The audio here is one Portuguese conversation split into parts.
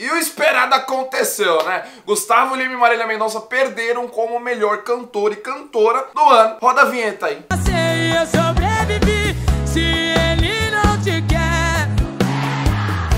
E o esperado aconteceu, né? Gustavo Lima e Marília Mendonça perderam como melhor cantor e cantora do ano. Roda a vinheta aí. eu sobrevivi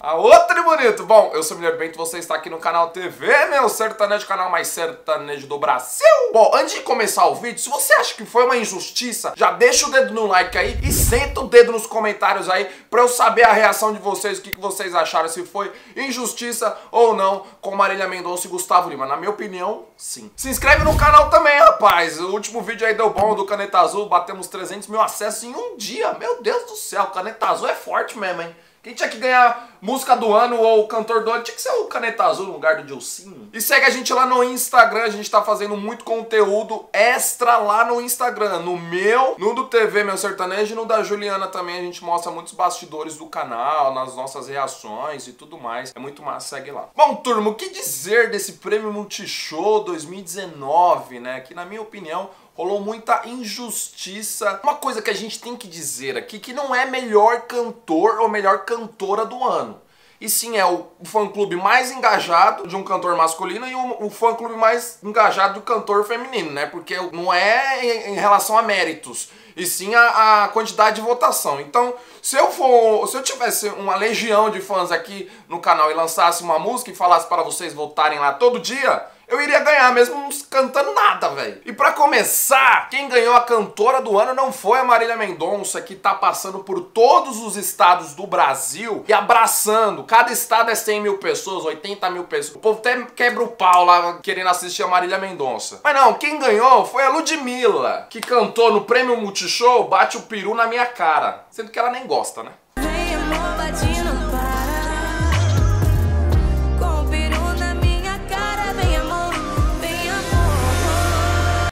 A outra bonito. Bom, eu sou o Guilherme Bento, você está aqui no canal TV, meu sertanejo, canal mais sertanejo do Brasil. Bom, antes de começar o vídeo, se você acha que foi uma injustiça, já deixa o dedo no like aí e senta o dedo nos comentários aí pra eu saber a reação de vocês, o que, que vocês acharam, se foi injustiça ou não com Marília Mendonça e Gustavo Lima. Na minha opinião, sim. Se inscreve no canal também, rapaz. O último vídeo aí deu bom do Caneta Azul, batemos 300 mil acessos em um dia. Meu Deus do céu, Caneta Azul é forte mesmo, hein? Quem tinha que ganhar música do ano ou cantor do ano tinha que ser o Caneta Azul no lugar do Dilcinho. E segue a gente lá no Instagram, a gente tá fazendo muito conteúdo extra lá no Instagram. No meu, no do TV Meu Sertanejo e no da Juliana também. A gente mostra muitos bastidores do canal, nas nossas reações e tudo mais. É muito massa, segue lá. Bom, turma, o que dizer desse Prêmio Multishow 2019, né? Que na minha opinião rolou muita injustiça. Uma coisa que a gente tem que dizer aqui que não é melhor cantor ou melhor cantora do ano. E sim é o fã-clube mais engajado de um cantor masculino e o, o fã-clube mais engajado do cantor feminino, né? Porque não é em, em relação a méritos, e sim a, a, quantidade de votação. Então, se eu for, se eu tivesse uma legião de fãs aqui no canal e lançasse uma música e falasse para vocês votarem lá todo dia, eu iria ganhar mesmo cantando nada, velho. E para começar, quem ganhou a cantora do ano não foi a Marília Mendonça, que tá passando por todos os estados do Brasil e abraçando. Cada estado é 100 mil pessoas, 80 mil pessoas. O povo até quebra o pau lá querendo assistir a Marília Mendonça. Mas não, quem ganhou foi a Ludmilla, que cantou no Prêmio Multishow Bate o Peru na Minha Cara. Sendo que ela nem gosta, né? Vem amor,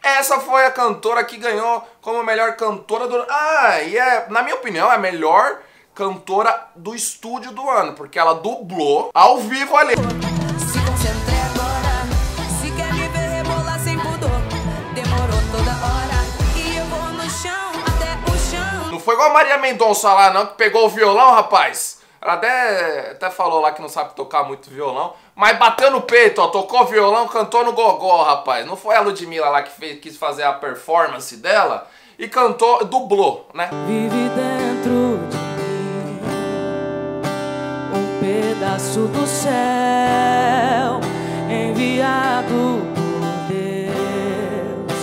essa foi a cantora que ganhou como melhor cantora do ano. Ah, e é, na minha opinião, é a melhor cantora do estúdio do ano, porque ela dublou ao vivo ali. Se concentre agora, se quer me ver rebolar sem pudor, demorou toda hora e eu vou no chão, até o chão. Não foi igual a Maria Mendonça lá, não, que pegou o violão, rapaz. Ela até, até falou lá que não sabe tocar muito violão, mas bateu no peito, ó, tocou violão, cantou no gogó, rapaz. Não foi a Ludmilla lá que fez, quis fazer a performance dela e cantou, dublou, né? Vive dentro de mim um pedaço do céu enviado por Deus,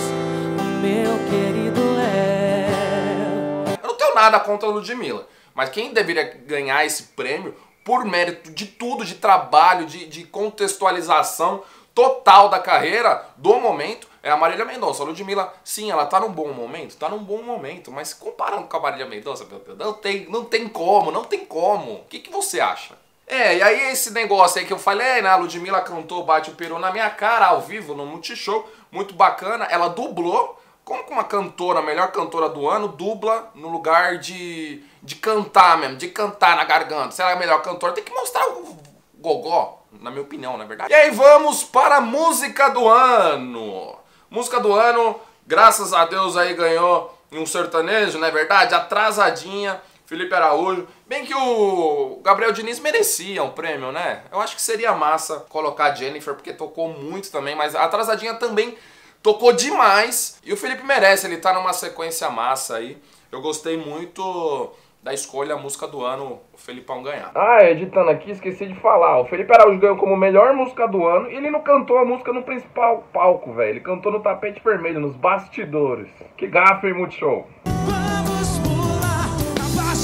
o meu querido Léo. Eu não tenho nada contra a Ludmilla. Mas quem deveria ganhar esse prêmio por mérito de tudo, de trabalho, de, de contextualização total da carreira, do momento, é a Marília Mendonça. A Ludmilla, sim, ela tá num bom momento, tá num bom momento, mas comparando com a Marília Mendonça, meu Deus, não tem, não tem como, não tem como. O que, que você acha? É, e aí esse negócio aí que eu falei, né, a Ludmilla cantou Bate o Peru na minha cara, ao vivo, no Multishow, muito bacana, ela dublou, como que uma cantora, a melhor cantora do ano, dubla no lugar de, de cantar mesmo, de cantar na garganta? Se ela é a melhor cantora, tem que mostrar o gogó, na minha opinião, na é verdade. E aí vamos para a música do ano. Música do ano, graças a Deus aí ganhou um sertanejo, não é verdade? Atrasadinha, Felipe Araújo. Bem que o Gabriel Diniz merecia um prêmio, né? Eu acho que seria massa colocar a Jennifer, porque tocou muito também, mas a Atrasadinha também tocou demais e o Felipe merece, ele tá numa sequência massa aí. Eu gostei muito da escolha, a música do ano, o Felipão ganhar. Ah, editando aqui, esqueci de falar. O Felipe Araújo ganhou como melhor música do ano e ele não cantou a música no principal palco, velho. Ele cantou no tapete vermelho, nos bastidores. Que gafe, hein, Multishow. Vamos pular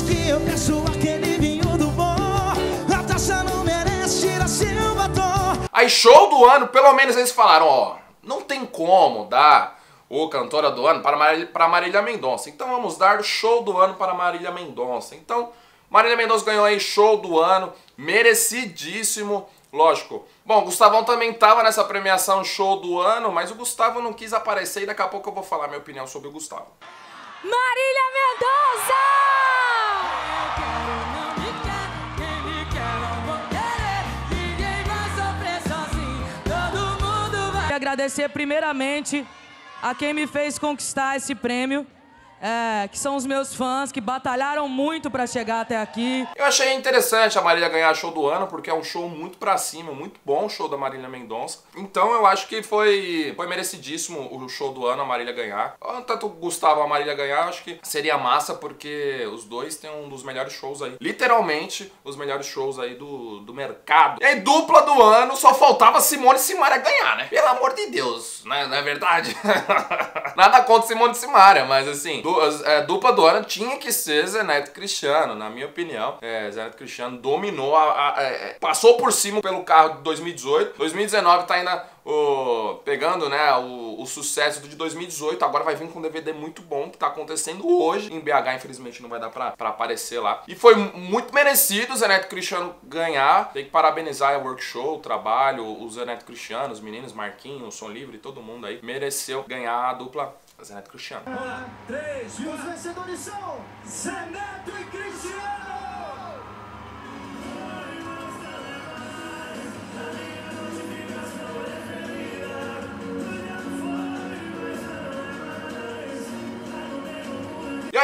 que eu peço aquele vinho do bom. A taça não merece tirar seu batom. Aí, show do ano, pelo menos eles falaram, ó não tem como dar o cantora do ano para Marília, para Marília Mendonça. Então vamos dar show do ano para Marília Mendonça. Então, Marília Mendonça ganhou aí show do ano, merecidíssimo, lógico. Bom, o Gustavão também estava nessa premiação show do ano, mas o Gustavo não quis aparecer e daqui a pouco eu vou falar minha opinião sobre o Gustavo. Marília Mendonça! Agradecer primeiramente a quem me fez conquistar esse prêmio, é, que são os meus fãs, que batalharam muito pra chegar até aqui. Eu achei interessante a Marília ganhar show do ano, porque é um show muito pra cima, muito bom o show da Marília Mendonça. Então eu acho que foi, foi merecidíssimo o show do ano a Marília ganhar. Tanto o Gustavo a Marília ganhar, acho que seria massa, porque os dois têm um dos melhores shows aí. Literalmente, os melhores shows aí do, do mercado. E aí, dupla do ano, só faltava Simone e Simaria ganhar, né? Pelo amor de Deus, né? Não é verdade? Nada contra Simone e Simaria, mas assim, du é, dupla do ano tinha que ser Zeneto Cristiano, na minha opinião. É, Zeneto Cristiano dominou, a, a, é, passou por cima pelo carro de 2018. 2019 tá ainda o, pegando né, o, o, sucesso de 2018, agora vai vir com um DVD muito bom que tá acontecendo hoje. Em BH, infelizmente, não vai dar pra, pra aparecer lá. E foi muito merecido o Zeneto Cristiano ganhar. Tem que parabenizar o workshop, o trabalho, o Zeneto Cristiano, os meninos, Marquinhos, Som Livre, todo mundo aí mereceu ganhar a dupla Zeneto Cristiano. Um, três, e os vencedores são Zeneto e Cristiano!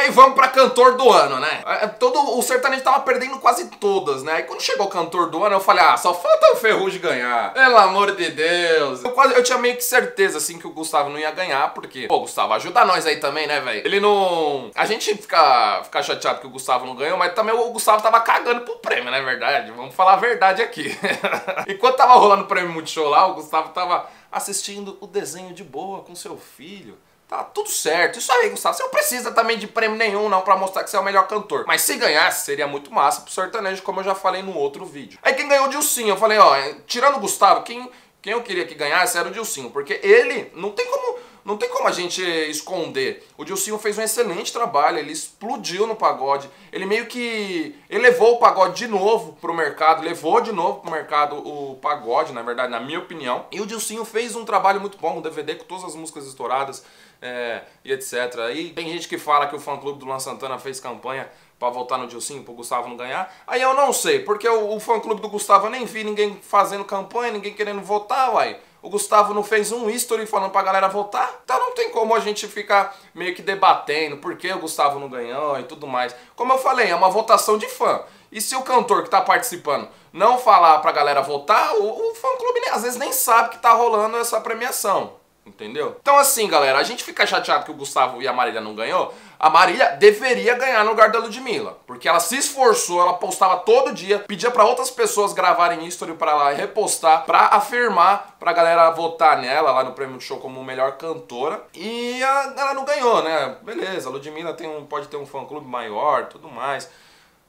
Aí vamos pra cantor do ano, né? É, todo, o sertanejo tava perdendo quase todas, né? E quando chegou o cantor do ano, eu falei, ah, só falta o Ferrugem ganhar. Pelo amor de Deus. Eu, quase, eu tinha meio que certeza, assim, que o Gustavo não ia ganhar, porque, pô, Gustavo, ajuda nós aí também, né, velho? Ele não... A gente fica, fica chateado que o Gustavo não ganhou, mas também o Gustavo tava cagando pro prêmio, não é verdade? Vamos falar a verdade aqui. Enquanto tava rolando o prêmio Multishow lá, o Gustavo tava assistindo o desenho de boa com seu filho. Tá tudo certo. Isso aí, Gustavo. Você não precisa também de prêmio nenhum, não, pra mostrar que você é o melhor cantor. Mas se ganhasse, seria muito massa pro sertanejo, como eu já falei no outro vídeo. Aí quem ganhou o Dilcinho, eu falei, ó, tirando o Gustavo, quem, quem eu queria que ganhasse era o Dilcinho. Porque ele não tem como não tem como a gente esconder. O Dilcinho fez um excelente trabalho, ele explodiu no pagode. Ele meio que elevou o pagode de novo pro mercado, levou de novo pro mercado o pagode, na verdade, na minha opinião. E o Dilcinho fez um trabalho muito bom, um DVD com todas as músicas estouradas é, e etc. Aí tem gente que fala que o fã-clube do Luan Santana fez campanha para voltar no Dilcinho pro Gustavo não ganhar. Aí eu não sei, porque o, o fã-clube do Gustavo eu nem vi ninguém fazendo campanha, ninguém querendo votar, uai o Gustavo não fez um history falando pra galera votar, então não tem como a gente ficar meio que debatendo por que o Gustavo não ganhou e tudo mais. Como eu falei, é uma votação de fã. E se o cantor que tá participando não falar pra galera votar, o, o fã-clube às vezes nem sabe que tá rolando essa premiação. Entendeu? Então assim, galera, a gente fica chateado que o Gustavo e a Marília não ganhou. A Marília deveria ganhar no lugar da Ludmilla, porque ela se esforçou, ela postava todo dia, pedia para outras pessoas gravarem history para ela repostar, para afirmar pra galera votar nela lá no prêmio show como melhor cantora. E a, ela não ganhou, né? Beleza, a Ludmilla tem um, pode ter um fã clube maior, tudo mais.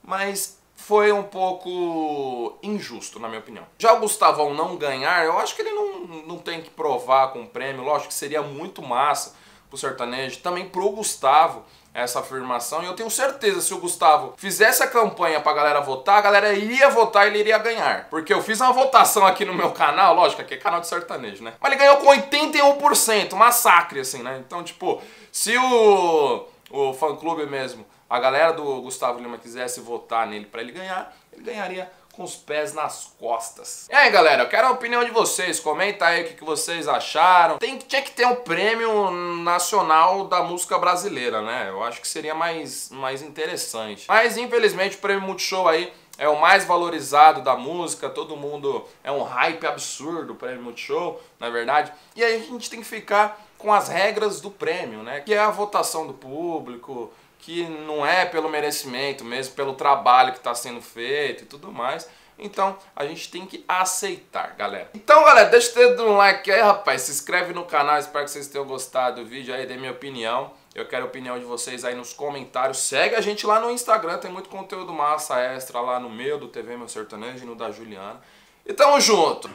Mas foi um pouco injusto, na minha opinião. Já o Gustavão não ganhar, eu acho que ele não, não tem que provar com o prêmio. Lógico que seria muito massa pro sertanejo, também pro Gustavo essa afirmação. E eu tenho certeza, se o Gustavo fizesse a campanha pra galera votar, a galera iria votar e ele iria ganhar. Porque eu fiz uma votação aqui no meu canal, lógico, aqui é canal de sertanejo, né? Mas ele ganhou com 81%, massacre, assim, né? Então, tipo, se o, o fã-clube mesmo a galera do Gustavo Lima quisesse votar nele para ele ganhar, ele ganharia com os pés nas costas. E aí, galera, eu quero a opinião de vocês. Comenta aí o que, vocês acharam. Tem, tinha que ter um prêmio nacional da música brasileira, né? Eu acho que seria mais, mais interessante. Mas, infelizmente, o prêmio Multishow aí é o mais valorizado da música, todo mundo é um hype absurdo o prêmio Multishow, na verdade. E aí a gente tem que ficar com as regras do prêmio, né? Que é a votação do público, que não é pelo merecimento, mesmo pelo trabalho que está sendo feito e tudo mais. Então a gente tem que aceitar, galera. Então, galera, deixa o dedo no like aí, rapaz. Se inscreve no canal, espero que vocês tenham gostado do vídeo aí, dê minha opinião. Eu quero a opinião de vocês aí nos comentários. Segue a gente lá no Instagram, tem muito conteúdo massa extra lá no meu, do TV Meu Sertanejo e no da Juliana. E tamo junto!